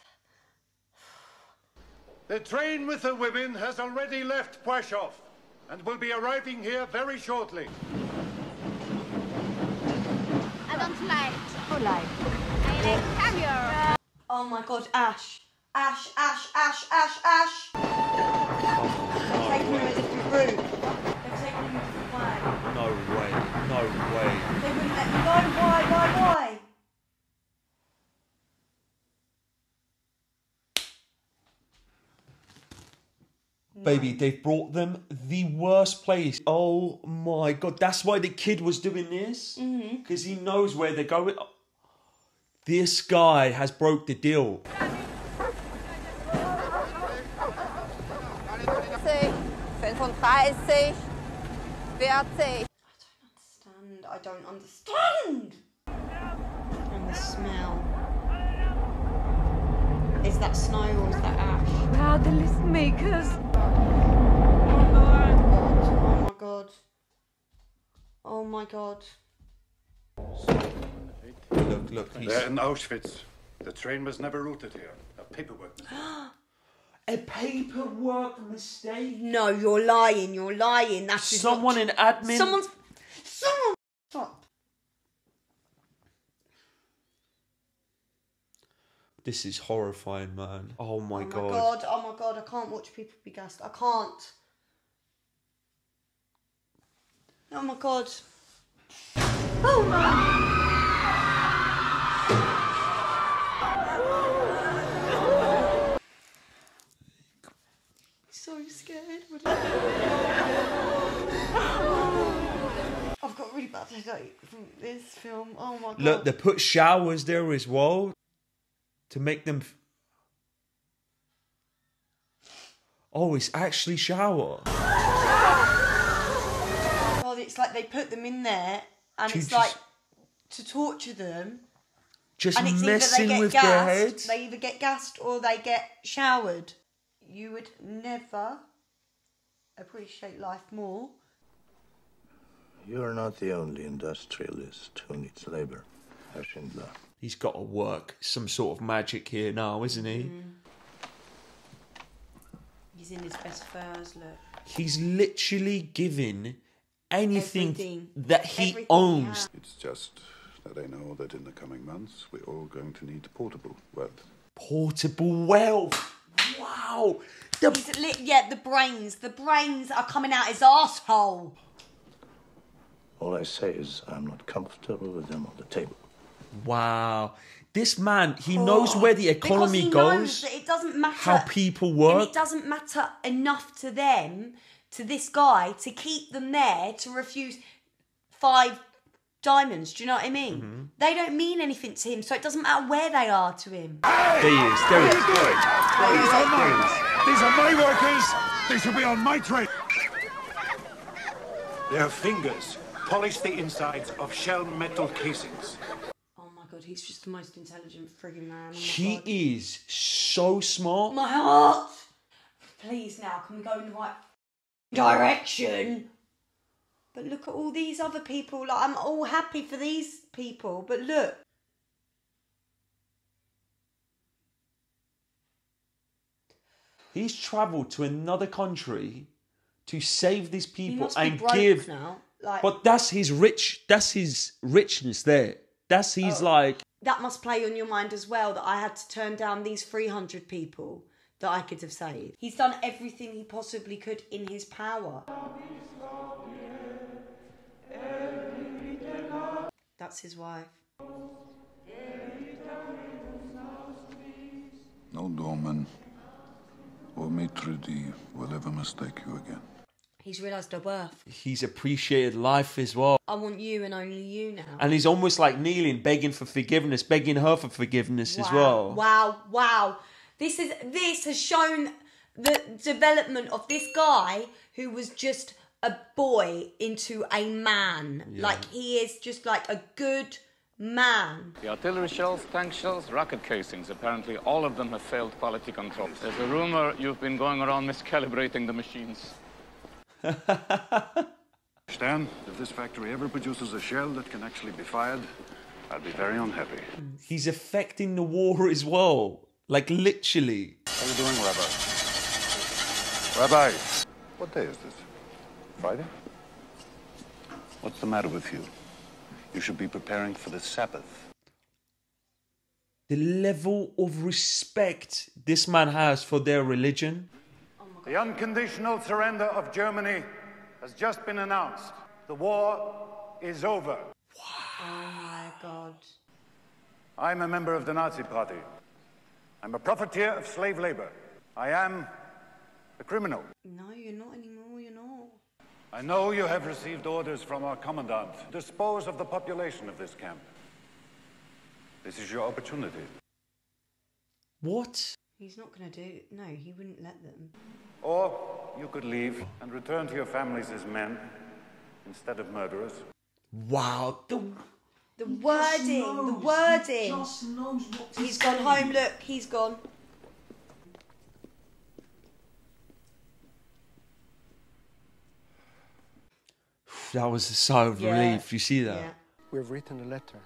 C: The train with the women has already left Plaszow and will be arriving here very shortly.
Q: I don't like.
B: Who like?
Q: I like caviar.
B: Oh my god, Ash. Ash, Ash, Ash, Ash, Ash. They're taking him a different route. They're taking him a different way.
A: No way. No way.
B: They wouldn't let me go. Why, why, why?
A: Baby, they've brought them the worst place. Oh my god, that's why the kid was doing this?
B: Mhm.
A: Because he knows where they're going. This guy has broke the deal.
P: 35, 40.
B: Understand. I don't understand. And the smell. Is that snow or is that ash?
S: We are the list makers.
B: Oh my god. Oh my god.
A: Look, look, he's
C: They're in Auschwitz. The train was never routed here. A paperwork mistake.
A: a paperwork mistake.
B: No, you're lying. You're lying. That's
A: Someone
B: not...
A: in admin.
B: Someone's. Someone. Stop.
A: This is horrifying, man. Oh my, god.
B: Oh my
A: god.
B: god. Oh my god. I can't watch people be gassed. I can't. Oh my god. Oh no. So scared. I've got really bad headache from this film. Oh my god.
A: Look, they put showers there as well to make them. f- Oh, it's actually shower.
B: God, it's like they put them in there, and
A: To
B: it's
A: just-
B: like to torture them.
A: Just
B: and it's
A: messing
B: either they get
A: with
B: gassed,
A: their heads.
B: They either get gassed or they get showered. You would never appreciate life more.
T: You're not the only industrialist who needs labor, Herr Schindler.
A: He's got to work some sort of magic here now, isn't he?
B: Mm. He's in his best furs, look.
A: He's literally giving anything
B: Everything.
A: that he
B: Everything he
A: owns.
U: It's just that I know that in the coming months we're all going to need portable wealth.
A: Portable wealth. Wow.
B: He's lit, yeah, the brains. The brains are coming out his asshole.
T: All I say is I'm not comfortable with them on the table.
A: Wow. This man, he oh, knows where the
B: Oh,
A: economy
B: he knows
A: goes,
B: that it doesn't matter
A: how people
B: And
A: work.
B: it doesn't matter enough to them, to this guy, to keep them there to refuse five diamonds. Do you know what I mean?
A: Mm-hmm.
B: They don't mean anything to him, so it doesn't matter where they are to him.
A: There he is. There he is.
C: These are mine. These are my workers. They should be on my train.
L: Their fingers polish the insides of shell metal casings.
B: Oh my god, he's just the most intelligent frigging man. Oh
A: He
B: God.
A: is so smart.
B: My heart! Please now, can we go in the right direction? But look at all these other people. Like I'm all happy for these people, but look.
A: He's travelled to another country to save these
B: He
A: people and give.
B: now. Like
A: But that's his rich. That's his richness there. That's his
B: Oh.
A: like.
B: that must play on your mind as well that I had to turn down these 300 people that I could have saved. He's done everything he possibly could in his power. That's That's his wife.
U: No doorman or maitre d' will ever mistake you again.
B: He's realised her worth.
A: He's appreciated life as well.
B: I want you and only you now.
A: And he's almost like kneeling, begging for forgiveness, begging her for forgiveness as well.
B: Wow, wow. This is this has shown the development of this guy who was just a boy into a man.
D: Yeah.
B: Like he is just like a good man.
D: The artillery shells, tank shells, rocket casings, apparently all of them have failed quality control. There's a rumor you've been going around miscalibrating the machines.
C: Stern, if this factory ever produces a shell that can actually be fired, I'll be very unhappy.
A: He's affecting the war as well. Like literally.
U: How are you doing, Rabbi? Rabbi, what day is this? Friday? What's the matter with you? You should be preparing for the Sabbath.
A: The level of respect this man has for their religion.
C: The unconditional surrender of Germany has just been announced. The war is over.
B: Oh my god.
C: I'm a member of the Nazi Party. I'm a profiteer of slave labor. I am a criminal.
B: No, you're not anymore, you're not.
C: I know you have received orders from our commandant dispose of the population of this camp. This is your opportunity.
A: What?
B: He's not gonna do no, he wouldn't let them.
C: Or you could leave and return to your families as men instead of murderers.
A: Wow. The
B: The wording, the wording. He's gone home, look, he's gone.
A: That was a sigh of
L: Yeah.
A: relief. You see that? Yeah.
L: We've written a letter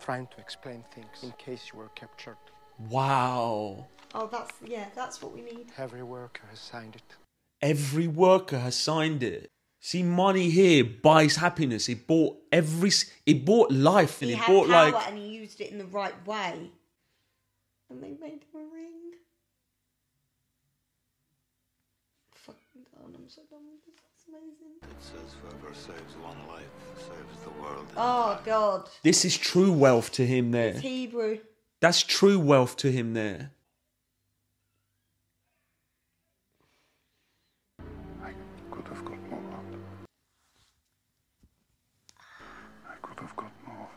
L: trying to explain things in case you were captured.
A: Wow.
B: Oh that's yeah, that's what we need.
L: Every worker has signed it.
A: Every worker has signed it. See, money here buys happiness. It bought every. s- It bought life, and
B: He
A: it
B: had
A: bought
B: power
A: like.
B: and he used it in the right way. And they made him a ring. Fucking done, I'm so done with this. It's amazing.
F: It says whoever saves one life saves the world.
B: Oh god.
A: This is true wealth to him there.
B: It's Hebrew.
A: That's true wealth to him there.
U: I Could have got more out. I could have got more.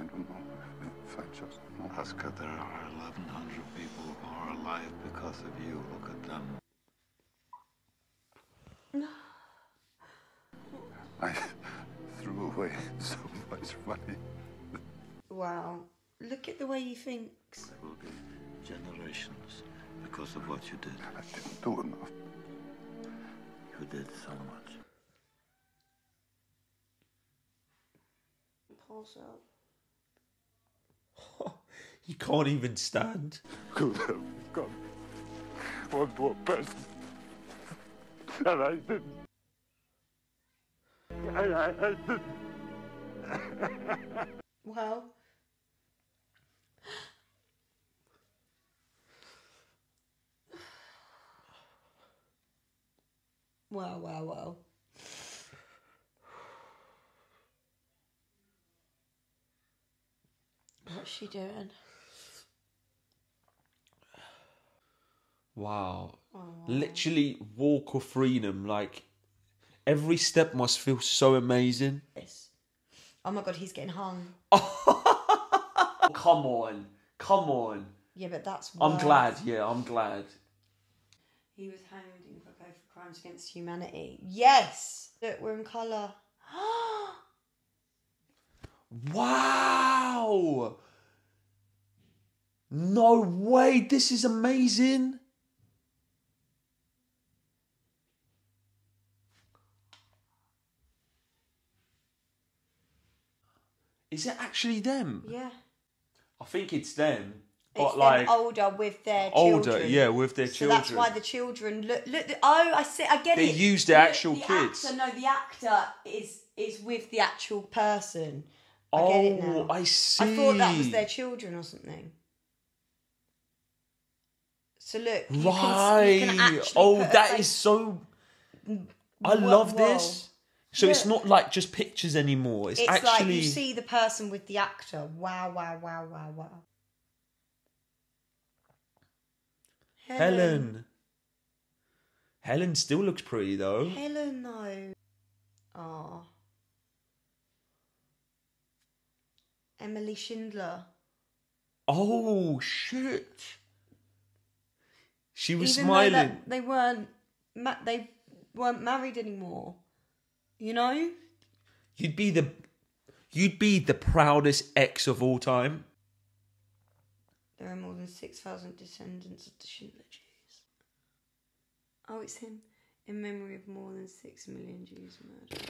U: I don't know if, if I just know.
F: Oskar, there are 1,100 people who are alive because of you. Look at them.
U: I threw away so much money.
B: Wow. Look at the way he thinks.
F: There will be generations because of what you did.
U: I didn't do enough.
F: You did so much.
B: Pulse up.
A: You can't even stand.
U: Could have got one more person. And I didn't. And I, I didn't.
B: Wow. Wow, wow, wow. What's she doing?
A: Wow.
B: Oh,
A: Literally walk of freedom. Like every step must feel so amazing.
B: This. Oh my god, he's getting hung.
A: Come on. Come on.
B: Yeah, but that's.
A: I'm glad. Yeah, I'm glad.
B: He was hanged in Krakow for crimes against humanity. Yes! Look, we're in colour.
A: Wow. No way. This is amazing. Is it actually them?
B: yeah.
A: I think it's them.
B: It's
A: But
B: them
A: like
B: older with their
A: older,
B: children.
A: yeah, with their children.
B: so that's why the children look. Look. the- Oh, I see. I get
A: They
B: it.
A: They use the
B: Look,
A: actual
B: the
A: kids.
B: Actor, no, the actor is is with the actual person. I get it oh, now.
A: Oh, I see.
B: I thought that was their children or something. So look,
A: right.
B: Can, you can actually
A: oh, that is so. I love
B: whoa.
A: this. So it's not like just pictures anymore. It's,
B: It's
A: actually
B: like you see the person with the actor. Wow, wow, wow, wow, wow.
A: Helen. Helen still looks pretty though.
B: Helen, though. Ah. Emilie Schindler.
A: Oh shit. She was
B: Even
A: smiling.
B: they weren't, ma- they weren't married anymore. You know.
A: You'd be the you'd be the proudest ex of all time.
B: There are more than 6,000 descendants of the Schindler Jews. Oh, it's him. In memory of more than 6 million Jews murdered.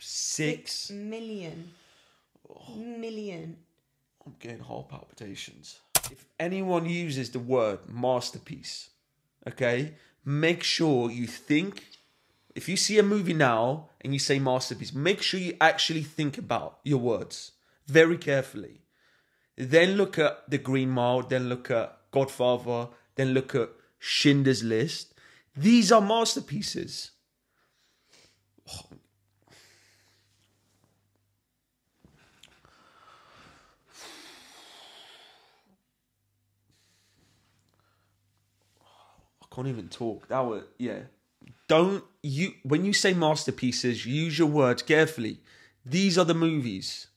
A: Six.
B: Million. Oh. Million.
A: I'm getting heart palpitations. If anyone uses the word masterpiece, okay, make sure you think. If you see a movie now and you say masterpiece, make sure you actually think about your words very carefully. Then look at The Green Mile, then look at Godfather, then look at Schindler's List. These are masterpieces. I can't even talk. That was yeah. Don't you when you say masterpieces, use your words carefully. These are the movies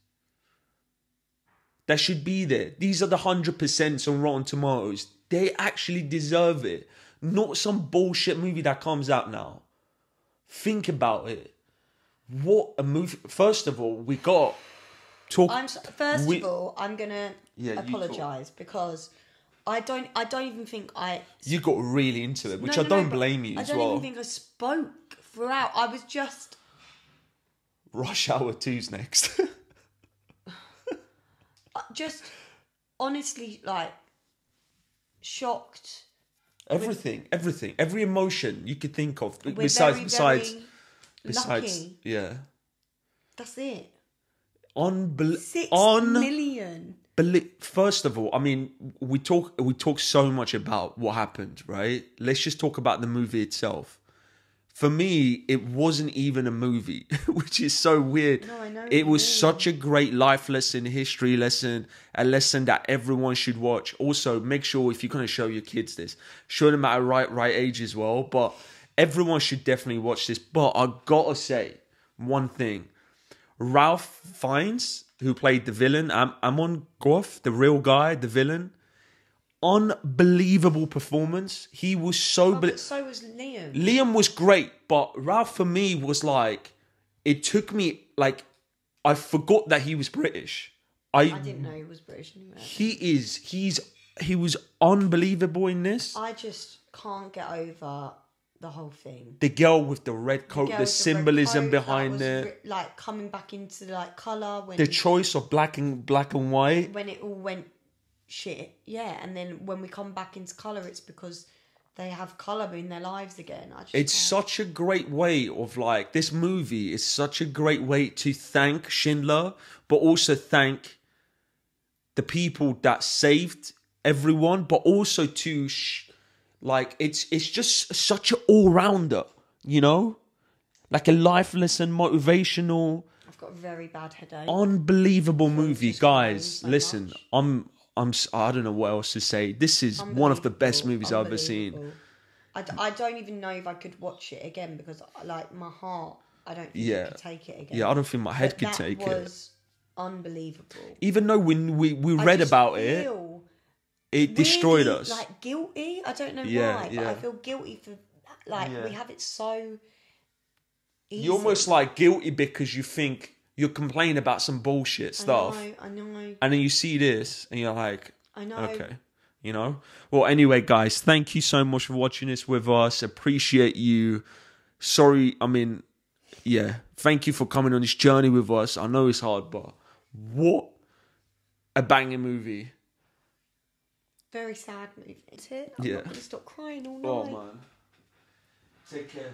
A: that should be there. These are the hundred percent on Rotten Tomatoes. They actually deserve it. Not some bullshit movie that comes out now. Think about it. What a movie! First of all, we got talk.
B: I'm first
A: we-
B: of all, I'm gonna
A: Yeah,
B: apologise because I don't. I don't even think I.
A: You got really into it, which
B: No,
A: I don't
B: no,
A: blame you
B: I
A: as
B: don't
A: well.
B: even think I spoke throughout. I was just.
A: Rush Hour 2's next.
B: Uh, just honestly like shocked.
A: everything, everything, every emotion you could think of. Besides,
B: very,
A: besides,
B: very
A: besides,
B: lucky.
A: yeah.
B: That's it.
A: Unbel-
B: Six
A: un-
B: million.
A: Belie- First of all, I mean, we talk we talk so much about what happened, right? Let's just talk about the movie itself. For me, it wasn't even a movie, which is so weird.
B: No, I know
A: It was
B: mean.
A: such a great life lesson, history lesson, a lesson that everyone should watch. Also, make sure if you're going to show your kids this, show them at a right right age as well. But everyone should definitely watch this. But I gotta say one thing: Ralph Fiennes, who played the villain, Am- Amon Goeth, the real guy, the villain, unbelievable performance. He was so.
B: Oh,
A: be-
B: so was Liam.
A: Liam was great, but Ralph for me was like, it took me like, I forgot that he was British. I,
B: I didn't know he was British anyway.
A: he is. He's he was unbelievable in this.
B: I just can't get over the whole thing.
A: The girl with the red coat,
B: girl
A: the, symbolism
B: coat
A: behind it,
B: ri- like coming back into like color when
A: the choice of black and black and white.
B: when it all went shit. Yeah, and then when we come back into color, it's because they have color in their lives again. I just
A: It's
B: can't.
A: such a great way of like this movie is such a great way to thank Schindler, but also thank the people that saved everyone, but also to sh- like it's it's just such an all rounder, you know, like a life lesson, motivational,
B: I've got a very bad headache.
A: unbelievable movie, guys. Listen, I'm I'm I don't know what else to say. This is one of the best movies I've ever seen.
B: I, d- I don't even know if I could watch it again because like my heart, I don't think
A: Yeah.
B: take it again.
A: Yeah, I don't think my head
B: But
A: could take it.
B: unbelievable.
A: Even though when we we
B: I
A: read about it, it destroyed
B: really,
A: us.
B: Like guilty. I don't know
A: Yeah,
B: why, but. I feel guilty for like
A: Yeah.
B: we have it so. Easy.
A: You're almost like guilty because you think you're complaining about some bullshit stuff,
B: I know. I know.
A: and then you see this and you're like,
B: I know.
A: okay, you know. Well, anyway, guys, thank you so much for watching this with us. Appreciate you. Sorry, I mean, yeah, thank you for coming on this journey with us. I know it's hard, but what a banging movie.
B: Very sad movie. It's it. I'm
A: Yeah.
B: not gonna stop crying all night.
A: Oh man. Take care.